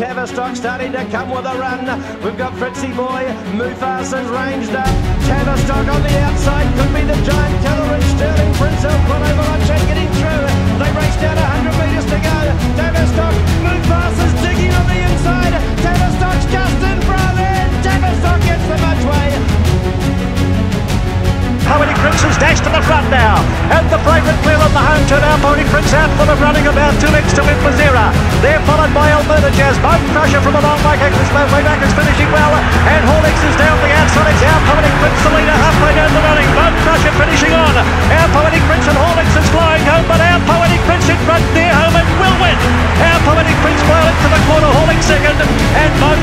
Tavistock starting to come with a run. We've got Fritzy Boy, Mufasa's ranged up. Tavistock on the outside Has dashed to the front now. And the favourite clear on the home turn. Our Poetic Prince out for the running about two lengths to win for Zera. They're followed by Alberta Jazz. Bonecrusher from a long way back. This way back is finishing well. And Horlicks is down the outside. It's our Poetic Prince, the leader, halfway down the running. Bonecrusher finishing on. Our Poetic Prince and Horlicks is flying home, but our Poetic Prince in front, near home and will win. Our Poetic Prince well into the quarter. Horlicks second. And Bone